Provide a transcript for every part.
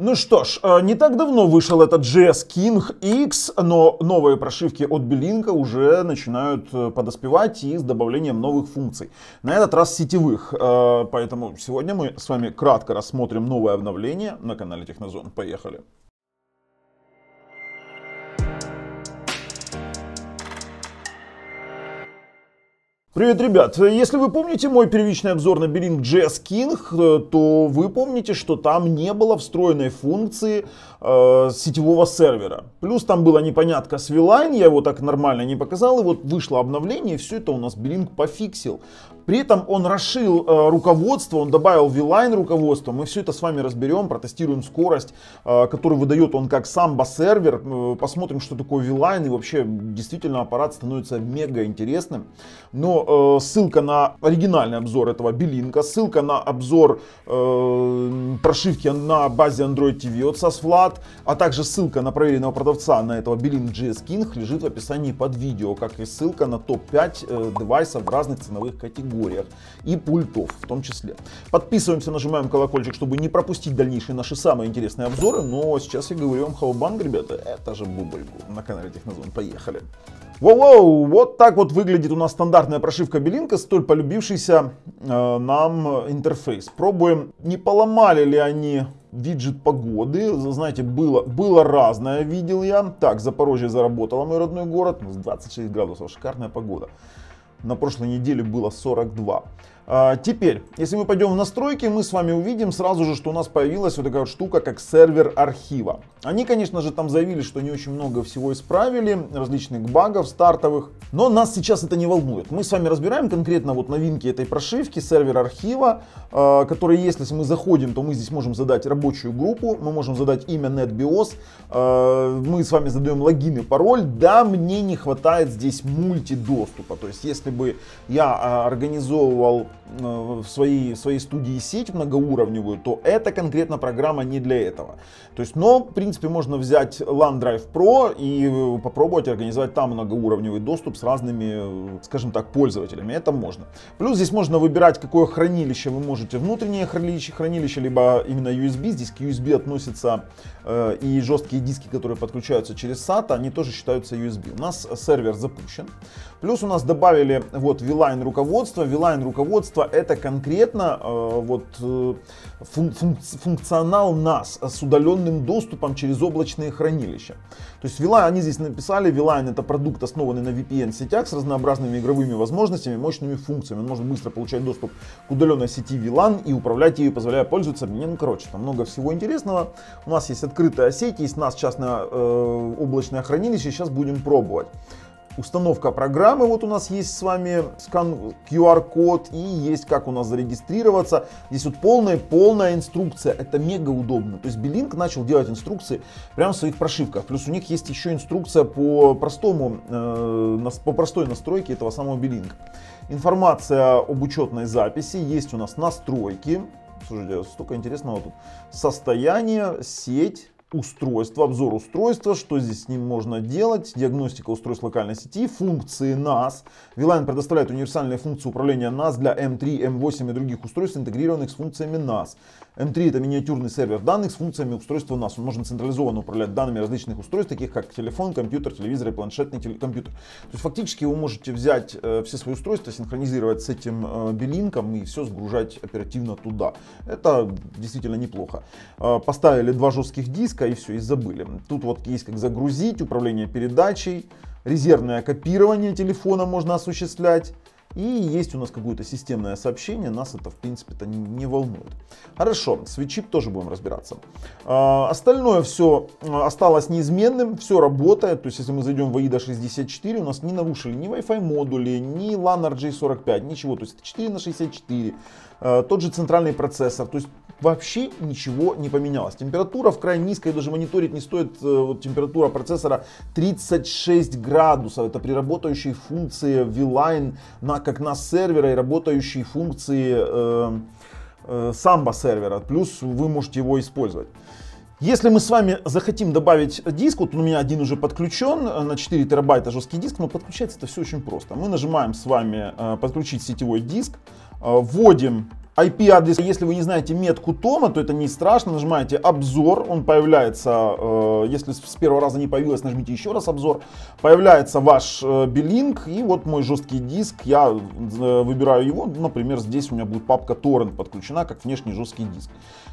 Ну что ж, э, не так давно вышел этот GS King X, но новые прошивки от Белинка уже начинают э, подоспевать и с добавлением новых функций. На этот раз сетевых. Э, поэтому сегодня мы с вами кратко рассмотрим новое обновление на канале Технозон. Поехали! Привет, ребят! Если вы помните мой первичный обзор на Bering JS King, э, то вы помните, что там не было встроенной функции э, сетевого сервера. Плюс там была непонятка с VLine, я его так нормально не показал, и вот вышло обновление, и все это у нас Bering пофиксил. При этом он расширил э, руководство, он добавил VLine руководство. Мы все это с вами разберем, протестируем скорость, э, которую выдает он как Samba сервер. Э, посмотрим, что такое VLine и вообще действительно аппарат становится мега интересным. Но э, ссылка на оригинальный обзор этого Белинка, ссылка на обзор э, прошивки на базе Android TV от SASFLAT, а также ссылка на проверенного продавца на этого Belink GS King лежит в описании под видео, как и ссылка на топ-5 э, девайсов разных ценовых категориях категориях и пультов в том числе. Подписываемся, нажимаем колокольчик, чтобы не пропустить дальнейшие наши самые интересные обзоры. Но сейчас я говорю вам Хавбанг, ребята, это же бубльку на канале Технозон. Поехали. Воу-воу, вот так вот выглядит у нас стандартная прошивка Белинка, столь полюбившийся э, нам интерфейс. Пробуем, не поломали ли они виджет погоды. Знаете, было, было разное, видел я. Так, Запорожье заработало, мой родной город. 26 градусов, шикарная погода на прошлой неделе было 42. А, теперь, если мы пойдем в настройки, мы с вами увидим сразу же, что у нас появилась вот такая вот штука, как сервер архива. Они, конечно же, там заявили, что не очень много всего исправили, различных багов стартовых, но нас сейчас это не волнует. Мы с вами разбираем конкретно вот новинки этой прошивки, сервер архива, а, который, если мы заходим, то мы здесь можем задать рабочую группу, мы можем задать имя NetBIOS, а, мы с вами задаем логин и пароль. Да, мне не хватает здесь мультидоступа, то есть если бы я организовывал в своей, в своей студии сеть многоуровневую, то эта конкретно программа не для этого. То есть, но, в принципе, можно взять LAN Drive Pro и э, попробовать организовать там многоуровневый доступ с разными, э, скажем так, пользователями. Это можно. Плюс здесь можно выбирать, какое хранилище вы можете. Внутреннее хранилище, хранилище либо именно USB. Здесь к USB относятся э, и жесткие диски, которые подключаются через SATA, они тоже считаются USB. У нас сервер запущен. Плюс у нас добавили вот VLine руководство. VLine руководство это конкретно э, вот э, фун функционал NAS с удаленным доступом через облачные хранилища. То есть VLine, они здесь написали, VLine это продукт, основанный на VPN сетях с разнообразными игровыми возможностями, мощными функциями. Он может быстро получать доступ к удаленной сети VLAN и управлять ею, позволяя пользоваться. Не, ну короче, там много всего интересного. У нас есть открытая сеть, есть NAS частное э, облачное хранилище, сейчас будем пробовать установка программы, вот у нас есть с вами скан QR-код и есть как у нас зарегистрироваться. Здесь вот полная, полная инструкция, это мега удобно. То есть Белинк начал делать инструкции прямо в своих прошивках. Плюс у них есть еще инструкция по простому, э, по простой настройке этого самого Белинка. Информация об учетной записи, есть у нас настройки. Слушайте, столько интересного тут. Состояние, сеть, устройство, обзор устройства, что здесь с ним можно делать, диагностика устройств локальной сети, функции NAS. VLAN предоставляет универсальные функции управления NAS для M3, M8 и других устройств, интегрированных с функциями NAS. M3 это миниатюрный сервер данных с функциями устройства NAS. Он может централизованно управлять данными различных устройств, таких как телефон, компьютер, телевизор и планшетный компьютер. То есть фактически вы можете взять э, все свои устройства, синхронизировать с этим э, билинком и все сгружать оперативно туда. Это действительно неплохо. Э, поставили два жестких диска и все, и забыли. Тут вот есть как загрузить, управление передачей, резервное копирование телефона можно осуществлять. И есть у нас какое-то системное сообщение, нас это в принципе-то не волнует. Хорошо, с тоже будем разбираться. А, остальное все а, осталось неизменным, все работает. То есть если мы зайдем в AIDA 64, у нас не нарушили ни Wi-Fi модули, ни LAN RJ45, ничего. То есть это 4 на 64, а, тот же центральный процессор. То есть вообще ничего не поменялось. Температура в крайне низкой, даже мониторить не стоит. Э, вот, температура процессора 36 градусов. Это при работающей функции VLine на, как на сервера и работающей функции э, э, Samba сервера. Плюс вы можете его использовать. Если мы с вами захотим добавить диск, вот у меня один уже подключен э, на 4 терабайта жесткий диск, но подключается это все очень просто. Мы нажимаем с вами э, подключить сетевой диск, вводим IP-адрес, если вы не знаете метку Тома, то это не страшно, нажимаете обзор, он появляется, э, если с первого раза не появилось, нажмите еще раз обзор, появляется ваш э, билинг, и вот мой жесткий диск, я э, выбираю его, например, здесь у меня будет папка Torrent подключена, как внешний жесткий диск.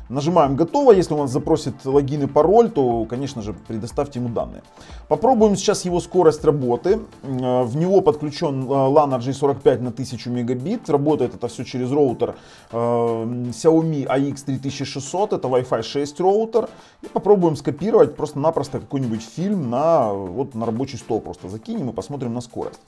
Нажимаем готово, если он запросит логин и пароль, то, конечно же, предоставьте ему данные. Попробуем сейчас его скорость работы, в него подключен LAN RJ45 на 1000 мегабит, работает это все через роутер Эм, Xiaomi AX3600, это Wi-Fi 6 роутер. И попробуем скопировать просто-напросто какой-нибудь фильм на, вот, на рабочий стол. Просто закинем и посмотрим на скорость.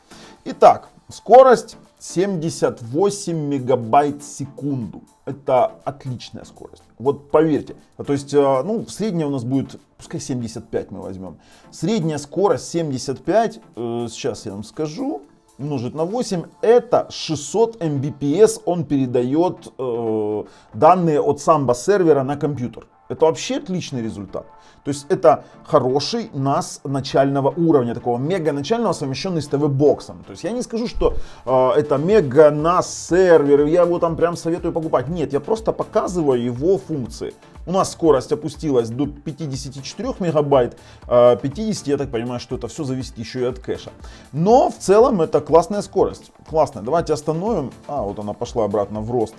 Итак, скорость 78 мегабайт в секунду. Это отличная скорость. Вот поверьте. То есть, э, ну, средняя у нас будет, пускай 75 мы возьмем. Средняя скорость 75, э, сейчас я вам скажу умножить на 8, это 600 Mbps он передает э, данные от самбо сервера на компьютер. Это вообще отличный результат. То есть это хороший NAS начального уровня, такого мега начального, совмещенный с ТВ-боксом. То есть я не скажу, что э, это мега NAS сервер, я его там прям советую покупать. Нет, я просто показываю его функции. У нас скорость опустилась до 54 мегабайт, 50, я так понимаю, что это все зависит еще и от кэша. Но в целом это классная скорость, классная. Давайте остановим, а вот она пошла обратно в рост.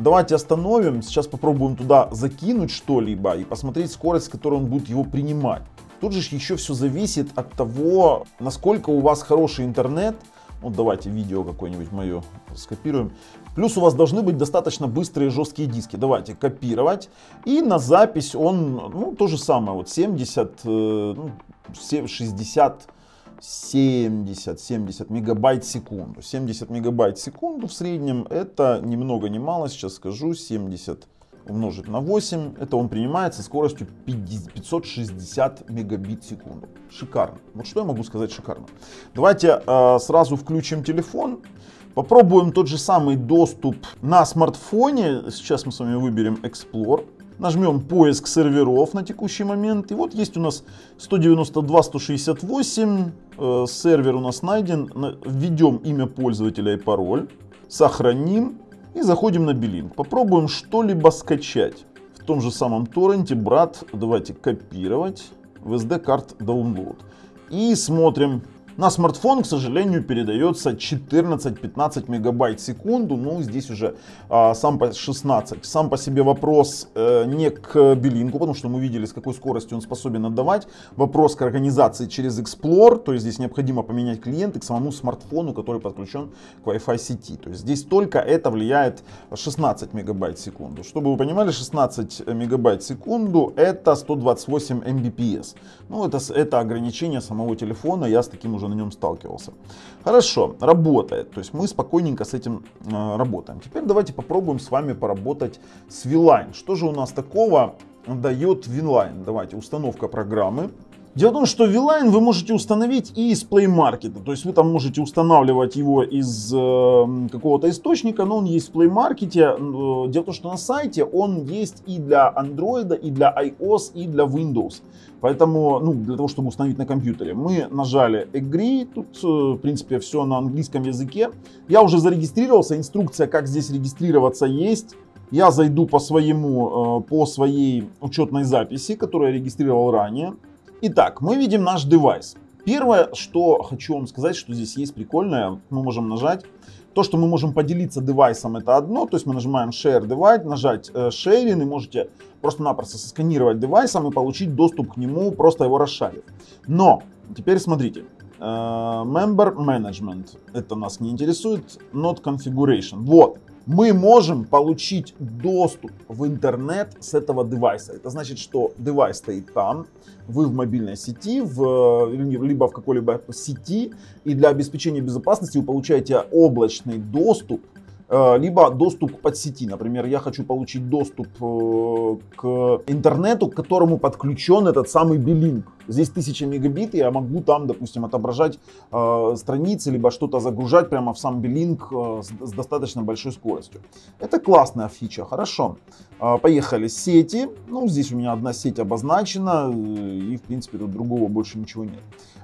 Давайте остановим, сейчас попробуем туда закинуть что-либо и посмотреть скорость, с которой он будет его принимать. Тут же еще все зависит от того, насколько у вас хороший интернет. Вот давайте видео какое-нибудь мое скопируем. Плюс у вас должны быть достаточно быстрые жесткие диски. Давайте копировать. И на запись он, ну, то же самое, вот 70, э, ну, 60, 70, 70 мегабайт в секунду. 70 мегабайт в секунду в среднем, это ни много ни мало, сейчас скажу, 70 умножить на 8, это он принимается скоростью 560 мегабит в секунду. Шикарно. Вот что я могу сказать шикарно. Давайте э, сразу включим телефон. Попробуем тот же самый доступ на смартфоне. Сейчас мы с вами выберем Explore. Нажмем поиск серверов на текущий момент. И вот есть у нас 192.168. Э, сервер у нас найден. Введем имя пользователя и пароль. Сохраним. И заходим на Билинг. Попробуем что-либо скачать. В том же самом торренте, брат, давайте копировать в SD-карт download. И смотрим, на смартфон, к сожалению, передается 14-15 мегабайт в секунду. Ну, здесь уже а, сам по 16. Сам по себе вопрос э, не к билингу, потому что мы видели, с какой скоростью он способен отдавать. Вопрос к организации через Explore, то есть здесь необходимо поменять клиент и к самому смартфону, который подключен к Wi-Fi сети. То есть здесь только это влияет 16 мегабайт в секунду. Чтобы вы понимали, 16 мегабайт в секунду это 128 Mbps. Ну, это, это ограничение самого телефона. Я с таким уже на нем сталкивался. Хорошо, работает. То есть мы спокойненько с этим э, работаем. Теперь давайте попробуем с вами поработать с VLine. Что же у нас такого дает VLine? Давайте, установка программы. Дело в том, что VLine вы можете установить и из Play Market. То есть вы там можете устанавливать его из э, какого-то источника, но он есть в Play Market. Э, дело в том, что на сайте он есть и для Android, и для iOS, и для Windows. Поэтому, ну, для того, чтобы установить на компьютере, мы нажали Agree. Тут, э, в принципе, все на английском языке. Я уже зарегистрировался, инструкция, как здесь регистрироваться, есть. Я зайду по своему, э, по своей учетной записи, которую я регистрировал ранее. Итак, мы видим наш девайс. Первое, что хочу вам сказать, что здесь есть прикольное, мы можем нажать. То, что мы можем поделиться девайсом, это одно. То есть мы нажимаем Share Device, нажать э, Sharing, и можете просто-напросто сосканировать девайсом и получить доступ к нему, просто его расшарив. Но, теперь смотрите. Э, member Management, это нас не интересует. Not Configuration. Вот, мы можем получить доступ в интернет с этого девайса. Это значит, что девайс стоит там, вы в мобильной сети, в, либо в какой-либо сети, и для обеспечения безопасности вы получаете облачный доступ э, либо доступ к подсети. Например, я хочу получить доступ э, к интернету, к которому подключен этот самый билинг. Здесь 1000 мегабит, я могу там, допустим, отображать э, страницы, либо что-то загружать прямо в сам билинг э, с, достаточно большой скоростью. Это классная фича, хорошо. Э, поехали, сети. Ну, здесь у меня одна сеть обозначена, э, и, в принципе, тут другого больше ничего нет.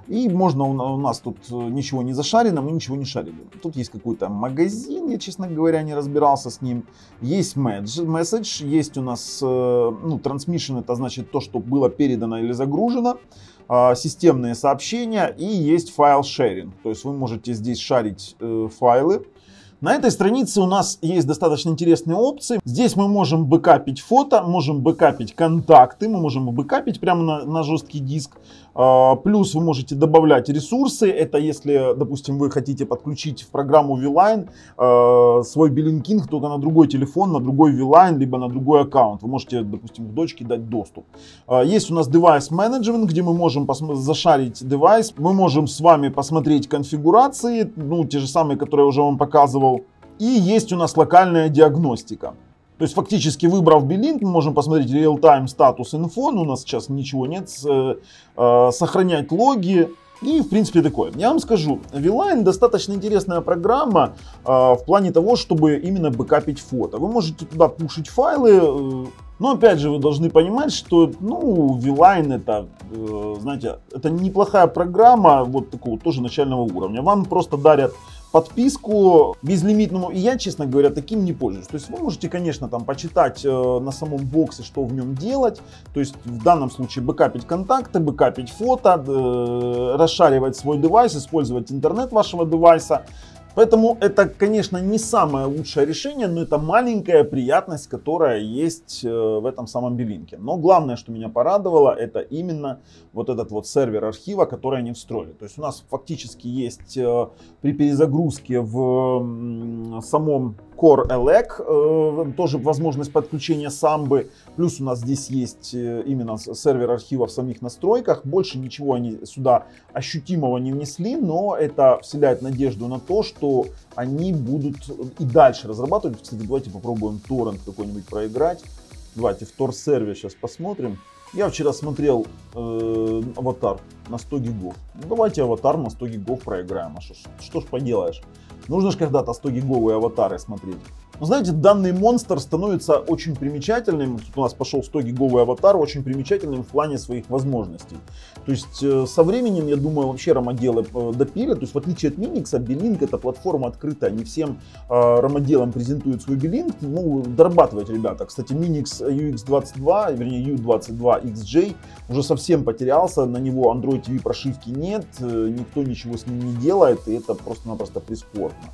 И можно, у нас тут э, ничего не зашарено, мы ничего не шарили. Тут есть какой-то магазин, я, честно говоря, не разбирался с ним. Есть message, есть у нас, э, ну, transmission, это значит то, что было передано или загружено а, системные сообщения и есть файл sharing. То есть вы можете здесь шарить э, файлы. На этой странице у нас есть достаточно интересные опции. Здесь мы можем бэкапить фото, можем бэкапить контакты, мы можем бэкапить прямо на, на жесткий диск. А, плюс вы можете добавлять ресурсы. Это если, допустим, вы хотите подключить в программу VLine а, свой King только на другой телефон, на другой VLine, либо на другой аккаунт. Вы можете, допустим, к дочке дать доступ. А, есть у нас девайс менеджмент, где мы можем зашарить девайс. Мы можем с вами посмотреть конфигурации, ну, те же самые, которые я уже вам показывал и есть у нас локальная диагностика. То есть фактически выбрав билинг, мы можем посмотреть real-time статус инфо, но у нас сейчас ничего нет, э, э, сохранять логи, и, в принципе, такое. Я вам скажу, VLine достаточно интересная программа э, в плане того, чтобы именно бэкапить фото. Вы можете туда пушить файлы, э, но, опять же, вы должны понимать, что, ну, VLine это, э, знаете, это неплохая программа вот такого тоже начального уровня. Вам просто дарят подписку безлимитному. И я, честно говоря, таким не пользуюсь. То есть вы можете, конечно, там почитать э, на самом боксе, что в нем делать. То есть в данном случае бэкапить контакты, бэкапить фото, э, расшаривать свой девайс, использовать интернет вашего девайса. Поэтому это, конечно, не самое лучшее решение, но это маленькая приятность, которая есть э, в этом самом билинке. Но главное, что меня порадовало, это именно вот этот вот сервер архива, который они встроили. То есть у нас фактически есть э, при перезагрузке в самом Core Elec, э, тоже возможность подключения самбы. Плюс у нас здесь есть именно сервер архива в самих настройках. Больше ничего они сюда ощутимого не внесли, но это вселяет надежду на то, что что они будут и дальше разрабатывать. Кстати, давайте попробуем торрент какой-нибудь проиграть. Давайте в Tor-серве сейчас посмотрим. Я вчера смотрел э, аватар на 100 гигов. Ну, давайте аватар на 100 гигов проиграем. А что, что ж поделаешь? Нужно же когда-то 100 гиговые аватары смотреть. Но знаете, данный монстр становится очень примечательным. Тут у нас пошел 100 гиговый аватар, очень примечательным в плане своих возможностей. То есть э, со временем, я думаю, вообще ромоделы э, допилят. То есть в отличие от Minix, Belink это платформа открытая, не всем э, ромоделам презентуют свой Belink. Ну, дорабатывать, ребята. Кстати, Minix UX22, вернее U22 XJ уже совсем потерялся, на него Android TV прошивки нет, никто ничего с ним не делает, и это просто-напросто прискорбно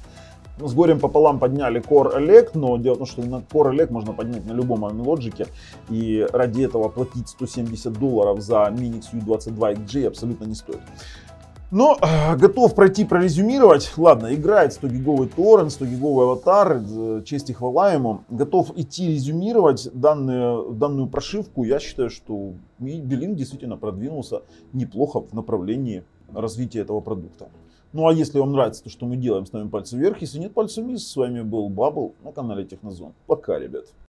с горем пополам подняли Core Elec, но дело в том, что на Core Elec можно поднять на любом лоджике, и ради этого платить 170 долларов за Minix U22 XG абсолютно не стоит. Но э, готов пройти прорезюмировать. Ладно, играет 100 гиговый торрент, 100 гиговый аватар, э, честь и хвала ему. Готов идти резюмировать данную, данную прошивку. Я считаю, что Белин действительно продвинулся неплохо в направлении развития этого продукта. Ну а если вам нравится то, что мы делаем, ставим пальцы вверх. Если нет, пальцы вниз. С вами был Бабл на канале Технозон. Пока, ребят.